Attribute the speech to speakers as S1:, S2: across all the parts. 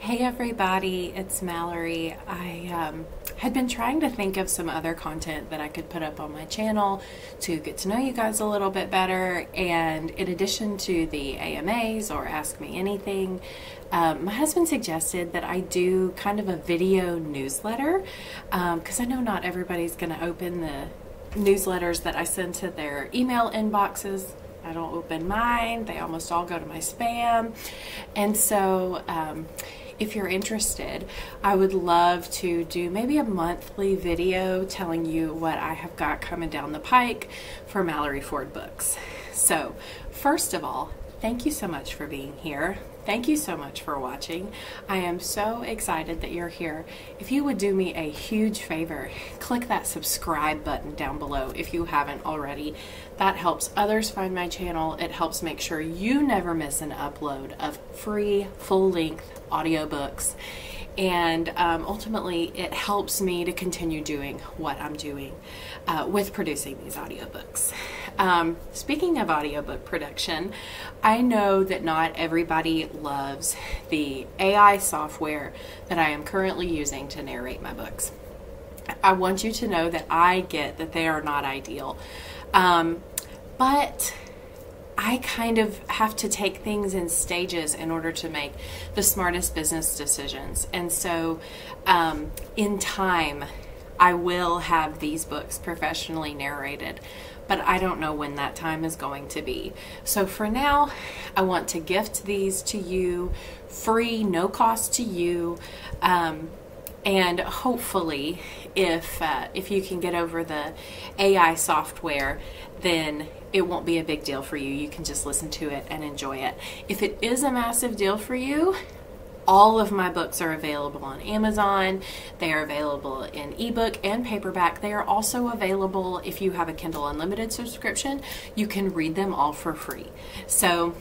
S1: Hey everybody, it's Malory. I um, had been trying to think of some other content that I could put up on my channel to get to know you guys a little bit better. And in addition to the AMAs or Ask Me Anything, um, my husband suggested that I do kind of a video newsletter because um, I know not everybody's going to open the newsletters that I send to their email inboxes I don't open mine. They almost all go to my spam. And so, um, if you're interested, I would love to do maybe a monthly video telling you what I have got coming down the pike for Malory Ford Books. So, first of all, thank you so much for being here. Thank you so much for watching. I am so excited that you're here. If you would do me a huge favor, click that subscribe button down below if you haven't already. That helps others find my channel. It helps make sure you never miss an upload of free full-length audiobooks and um, ultimately it helps me to continue doing what I'm doing uh, with producing these audiobooks. Um, speaking of audiobook production, I know that not everybody loves the AI software that I am currently using to narrate my books. I want you to know that I get that they are not ideal. Um, but I kind of have to take things in stages in order to make the smartest business decisions. And so, um, in time, I will have these books professionally narrated, but I don't know when that time is going to be. So, for now, I want to gift these to you free, no cost to you. Um, and hopefully, if uh, if you can get over the AI software, then it won't be a big deal for you. You can just listen to it and enjoy it. If it is a massive deal for you, all of my books are available on Amazon. They are available in ebook and paperback. They are also available if you have a Kindle Unlimited subscription. You can read them all for free. So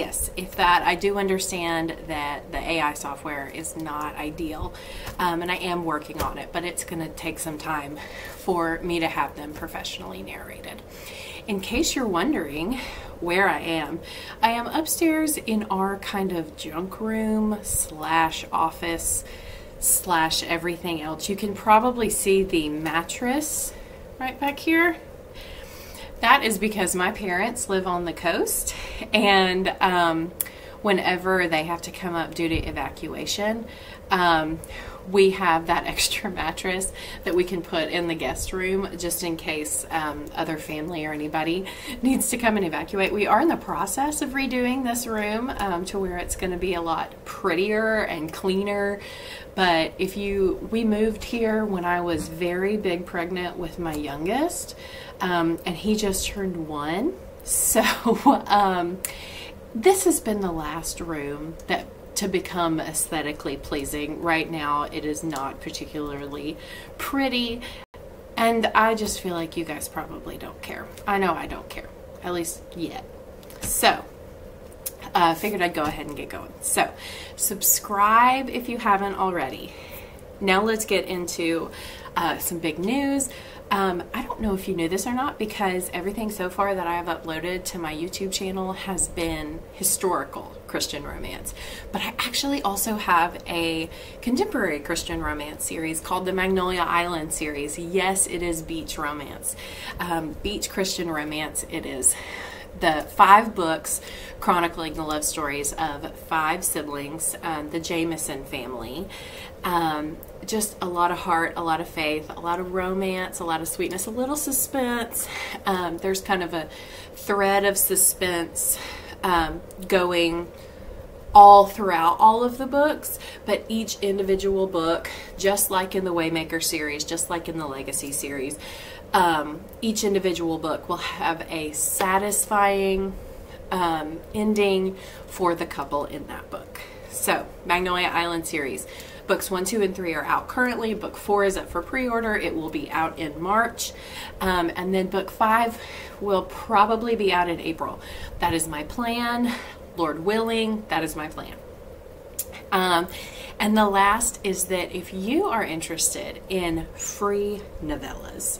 S1: yes, if that, I do understand that the AI software is not ideal, um, and I am working on it, but it's going to take some time for me to have them professionally narrated. In case you're wondering where I am, I am upstairs in our kind of junk room slash office slash everything else. You can probably see the mattress right back here that is because my parents live on the coast, and um, whenever they have to come up due to evacuation, um, we have that extra mattress that we can put in the guest room just in case um, other family or anybody needs to come and evacuate. We are in the process of redoing this room um, to where it's going to be a lot prettier and cleaner. But if you, we moved here when I was very big pregnant with my youngest, um, and he just turned one. So um, this has been the last room that to become aesthetically pleasing. Right now, it is not particularly pretty, and I just feel like you guys probably don't care. I know I don't care, at least yet. So, uh, figured I'd go ahead and get going. So, subscribe if you haven't already. Now, let's get into uh, some big news. Um, I don't know if you knew this or not because everything so far that I have uploaded to my YouTube channel has been historical Christian romance. But I actually also have a contemporary Christian romance series called the Magnolia Island series. Yes, it is beach romance. Um, beach Christian romance, it is the five books chronicling the love stories of five siblings, um, the Jameson family. Um, just a lot of heart, a lot of faith, a lot of romance, a lot of sweetness, a little suspense. Um, there's kind of a thread of suspense um, going all throughout all of the books, but each individual book, just like in the Waymaker series, just like in the Legacy series, um, each individual book will have a satisfying um, ending for the couple in that book. So, Magnolia Island series. Books one, two, and three are out currently. Book four is up for pre order. It will be out in March. Um, and then book five will probably be out in April. That is my plan. Lord willing, that is my plan. Um, and the last is that if you are interested in free novellas,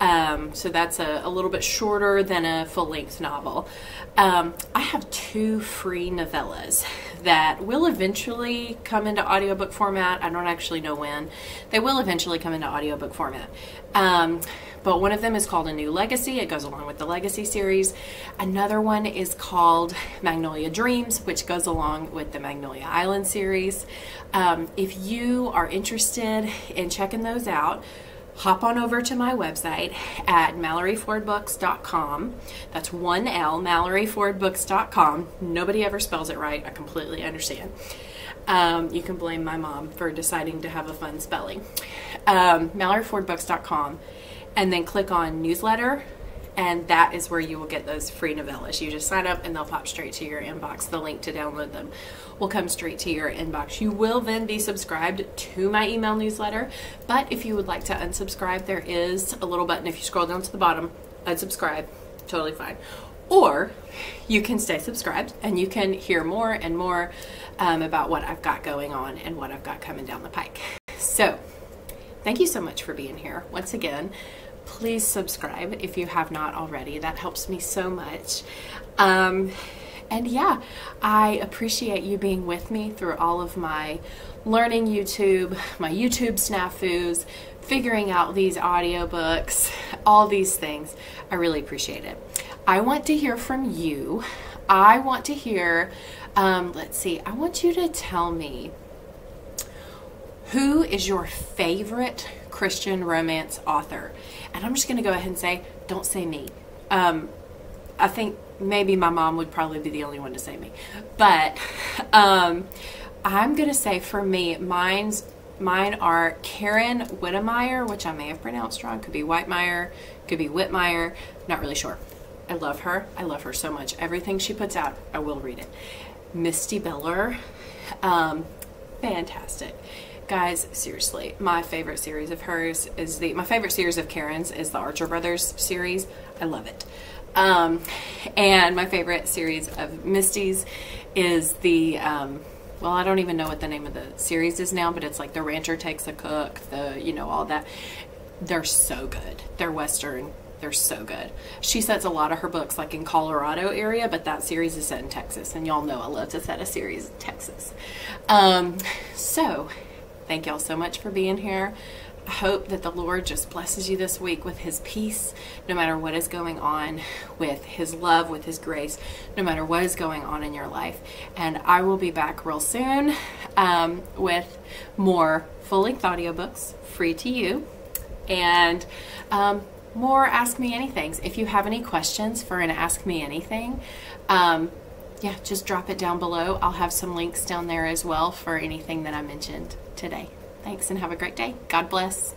S1: um, so that's a, a, little bit shorter than a full length novel. Um, I have two free novellas that will eventually come into audiobook format. I don't actually know when. They will eventually come into audiobook format. Um, but one of them is called A New Legacy. It goes along with the Legacy series. Another one is called Magnolia Dreams, which goes along with the Magnolia Island series. Um, if you are interested in checking those out, hop on over to my website at maloryfordbooks.com. That's one L, maloryfordbooks.com. Nobody ever spells it right. I completely understand. Um, you can blame my mom for deciding to have a fun spelling. Um, maloryfordbooks.com, and then click on newsletter and that is where you will get those free novellas. You just sign up and they'll pop straight to your inbox. The link to download them will come straight to your inbox. You will then be subscribed to my email newsletter, but if you would like to unsubscribe, there is a little button if you scroll down to the bottom, unsubscribe, totally fine. Or you can stay subscribed and you can hear more and more um, about what I've got going on and what I've got coming down the pike. So, thank you so much for being here once again please subscribe if you have not already. That helps me so much. Um, and yeah, I appreciate you being with me through all of my learning YouTube, my YouTube snafus, figuring out these audiobooks, all these things. I really appreciate it. I want to hear from you. I want to hear, um, let's see, I want you to tell me who is your favorite Christian romance author? And I'm just going to go ahead and say, don't say me. Um, I think maybe my mom would probably be the only one to say me. But um, I'm going to say for me, mine's mine are Karen Witemeyer, which I may have pronounced wrong. Could be Whitemeyer, could be Whitmeyer. Not really sure. I love her. I love her so much. Everything she puts out, I will read it. Misty Beller, um, fantastic guys seriously my favorite series of hers is the my favorite series of karen's is the archer brothers series. I love it. Um, and my favorite series of misty's is the um, well i don't even know what the name of the series is now but it's like the rancher takes a cook the you know all that. They're so good. They're western. They're so good. She sets a lot of her books like in Colorado area, but that series is set in Texas, and y'all know I love to set a series in Texas. Um, so Thank y'all so much for being here. I hope that the Lord just blesses you this week with His peace, no matter what is going on, with His love, with His grace, no matter what is going on in your life. And I will be back real soon um, with more full length audiobooks free to you and um, more Ask Me Anythings. If you have any questions for an Ask Me Anything, um, yeah, just drop it down below. I'll have some links down there as well for anything that I mentioned today. Thanks and have a great day. God bless.